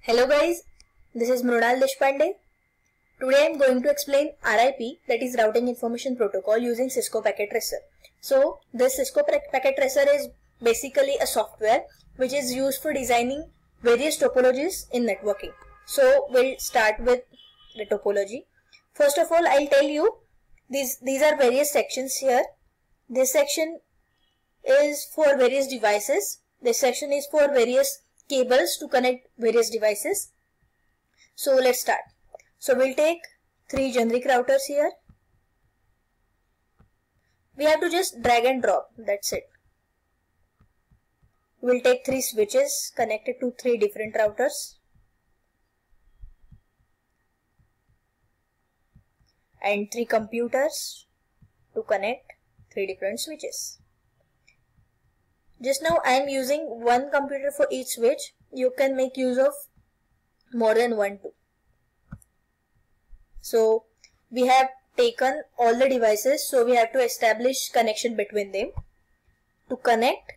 Hello guys, this is Mrunal Deshpande. Today I am going to explain RIP that is Routing Information Protocol using Cisco Packet Tracer. So this Cisco Packet Tracer is basically a software which is used for designing various topologies in networking. So we'll start with the topology. First of all I'll tell you these, these are various sections here. This section is for various devices. This section is for various cables to connect various devices. So let's start. So we'll take three generic routers here. We have to just drag and drop. That's it. We'll take three switches connected to three different routers. And three computers to connect three different switches. Just now I am using one computer for each switch. You can make use of more than one too. So we have taken all the devices so we have to establish connection between them. To connect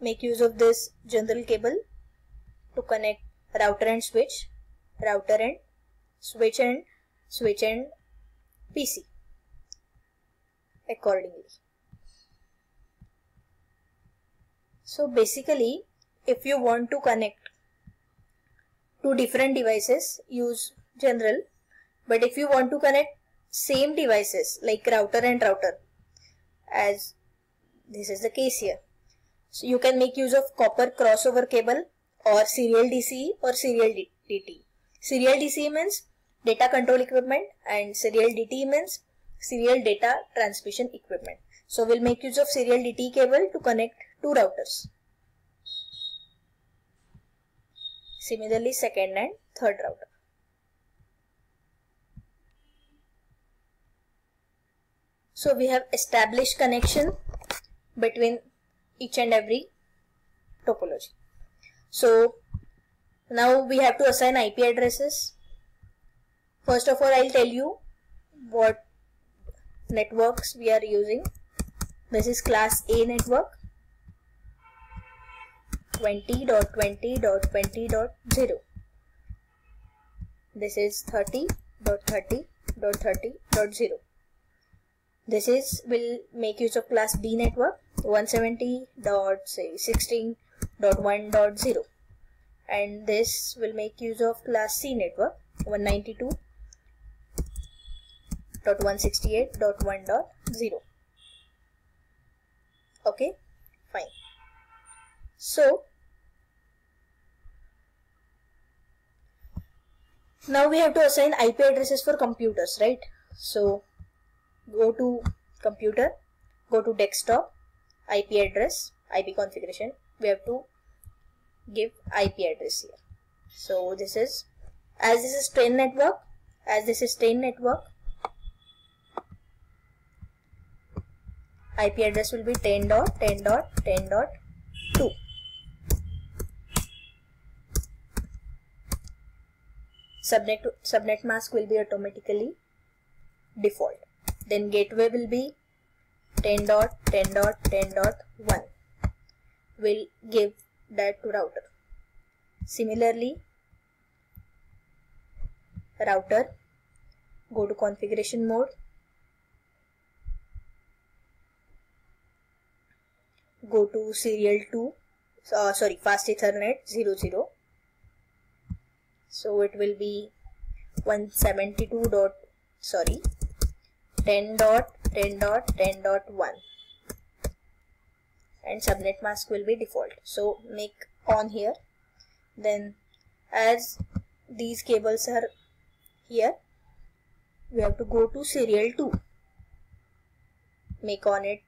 make use of this general cable to connect router and switch, router and switch and switch and PC accordingly. So basically, if you want to connect two different devices, use general. But if you want to connect same devices like router and router, as this is the case here. So you can make use of copper crossover cable or serial DCE or serial DT. Serial DCE means data control equipment and serial DT means serial data transmission equipment. So we'll make use of serial DT cable to connect two routers. Similarly, second and third router. So we have established connection between each and every topology. So now we have to assign IP addresses. First of all, I'll tell you what networks we are using. This is class A network 20.20.20.0 this is 30.30.30.0 this is will make use of class B network 170.16.1.0 and this will make use of class C network 192.168.1.0 okay fine so now we have to assign IP addresses for computers right? So go to computer go to desktop IP address IP configuration. We have to give IP address here. So this is as this is 10 network as this is 10 network IP address will be 10.10.10.2 subnet subnet mask will be automatically default. Then gateway will be 10.10.10.1 will give that to router. Similarly router go to configuration mode go to serial 2 uh, sorry fast ethernet 00 so it will be 172 dot sorry 10 dot 10 dot 10 dot 1 and subnet mask will be default. So make on here. Then as these cables are here we have to go to serial 2 make on it.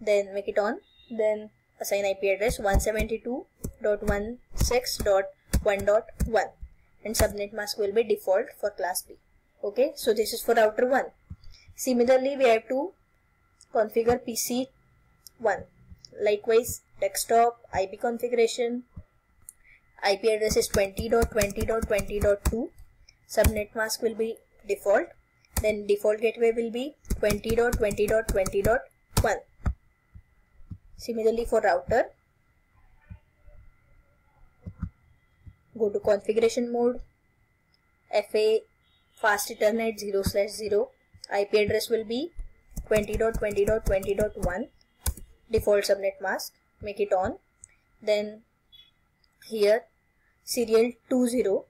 Then make it on. Then assign IP address 172.16.1 1.1 and subnet mask will be default for class B. Okay, so this is for router 1. Similarly, we have to configure PC 1. Likewise, desktop IP configuration IP address is 20.20.20.2 subnet mask will be default then default gateway will be 20.20.20.1 similarly for router go to configuration mode, FA fast ethernet 0 slash 0, IP address will be 20.20.20.1, default subnet mask, make it on. Then here serial 20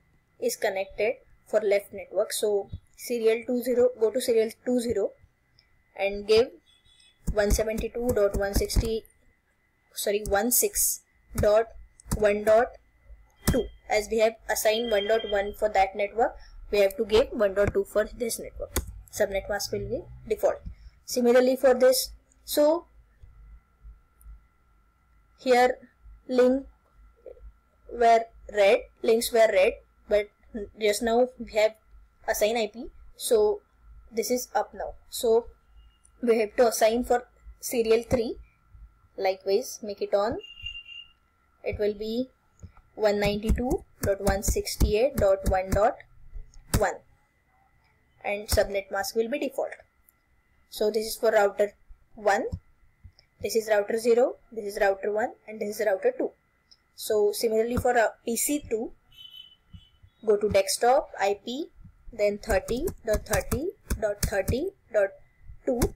is connected for left network. So serial 20, go to serial 20 and give 172.160 sorry 16.1.2 as we have assigned 1.1 for that network we have to give 1.2 for this network. Subnet mask will be default. Similarly for this so here link were red links were red but just now we have assign IP so this is up now. So we have to assign for serial 3 likewise make it on. It will be 192.168.1.1 and subnet mask will be default. So this is for router 1 this is router 0 this is router 1 and this is router 2 so similarly for uh, pc2 go to desktop ip then 30.30.30.2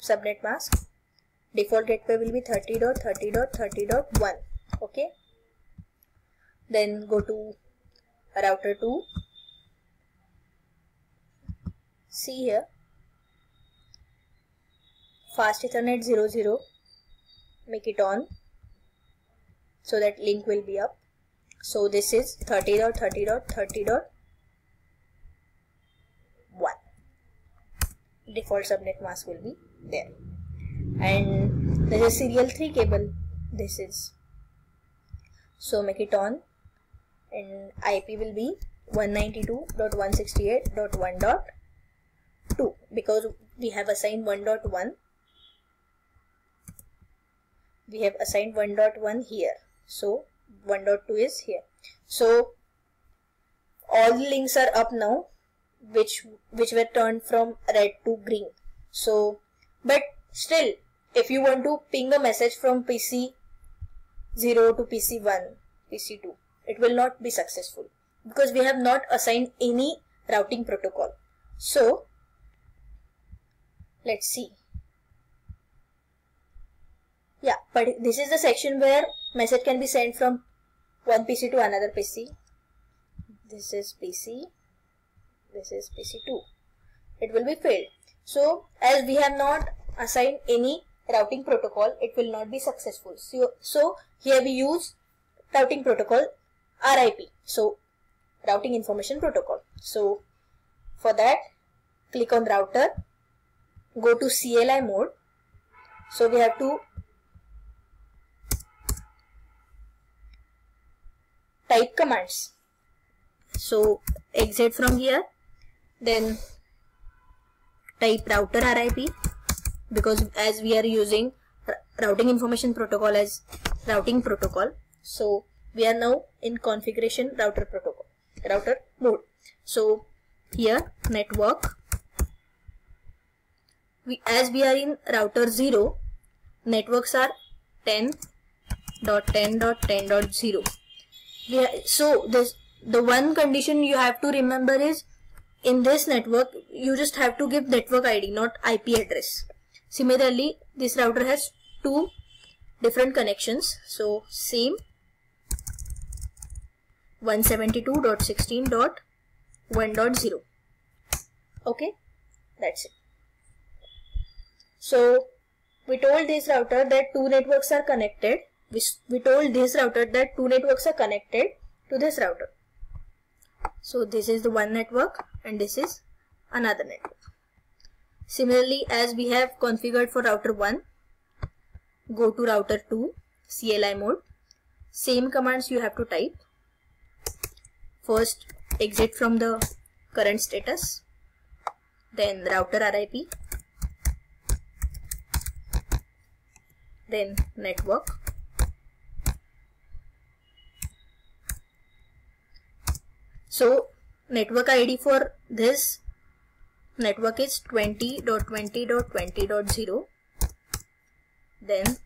subnet mask. Default gateway will be 30.30.30.1 okay then go to router 2 see here. Fast ethernet 00 make it on so that link will be up. So this is 30.30.30.1 default subnet mask will be there. And there is serial 3 cable. This is. So make it on Uh, and IP will be 192.168.1.2 because we have assigned 1.1 we have assigned 1.1 here. So 1.2 is here. So all the links are up now which which were turned from red to green. So but still if you want to ping a message from PC 0 to PC 1 PC 2 it will not be successful because we have not assigned any routing protocol. So let's see. Yeah but this is the section where message can be sent from one PC to another PC this is PC this is PC2 it will be failed. So as we have not assigned any routing protocol it will not be successful. So, so here we use routing protocol RIP so routing information protocol. So for that click on router go to CLI mode. So we have to type commands. So exit from here then type router RIP because as we are using routing information protocol as routing protocol. So we are now in configuration router protocol router mode. So here network. We as we are in router 0 networks are 10.10.10.0 so this the one condition you have to remember is in this network you just have to give network id not ip address. Similarly this router has two different connections. So same 172.16.1.0 okay? That's it. So we told this router that two networks are connected. We, we told this router that two networks are connected to this router. So this is the one network and this is another network. Similarly as we have configured for router 1 go to router 2 CLI mode. Same commands you have to type first exit from the current status. Then router RIP then network. So network ID for this network is 20.20.20.0 then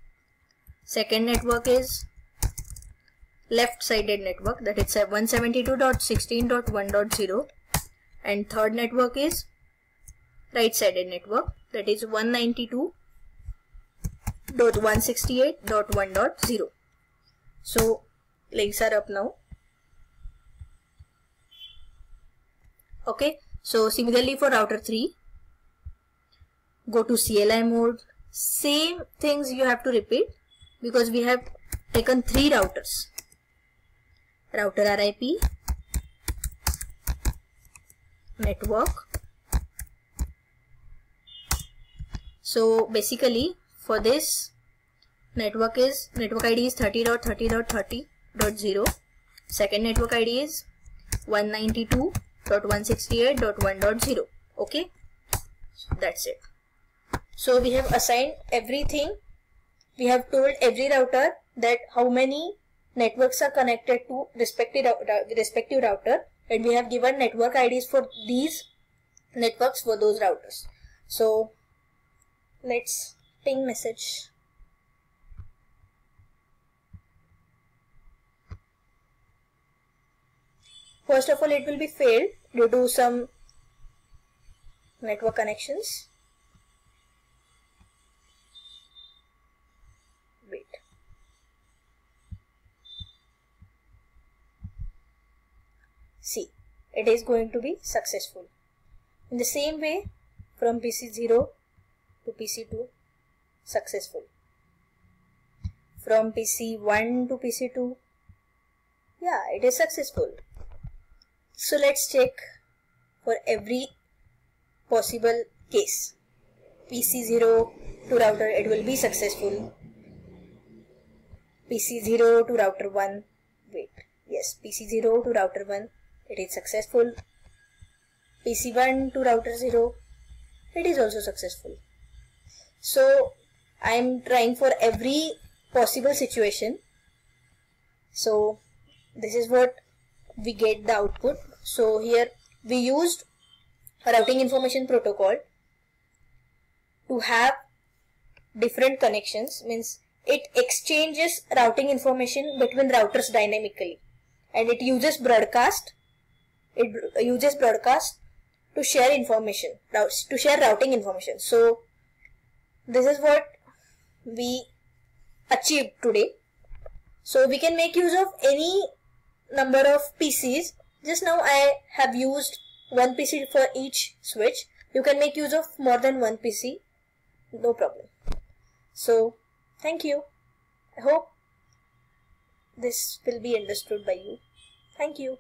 second network is left sided network that is 172.16.1.0 and third network is right sided network that is 192.168.1.0 so links are up now. Okay so similarly for router 3 go to CLI mode same things you have to repeat because we have taken three routers router RIP network. So basically for this network is network ID is 30.30.30.0 second network ID is 192.168.1.0 okay? That's it. So we have assigned everything. We have told every router that how many networks are connected to respective, respective router and we have given network IDs for these networks for those routers. So let's ping message. First of all, it will be failed due to some network connections. See, it is going to be successful. In the same way, from PC0 to PC2, successful. From PC1 to PC2, yeah, it is successful. So let's check for every possible case. PC0 to router, it will be successful. PC0 to router 1, wait, yes, PC0 to router 1, it is successful. PC1 to router 0, it is also successful. So I am trying for every possible situation. So this is what we get the output. So here we used a routing information protocol to have different connections means it exchanges routing information between routers dynamically and it uses broadcast it uses broadcast to share information to share routing information. So this is what we achieved today. So we can make use of any number of PCs just now I have used one PC for each switch. You can make use of more than one PC no problem. So thank you. I hope this will be understood by you. Thank you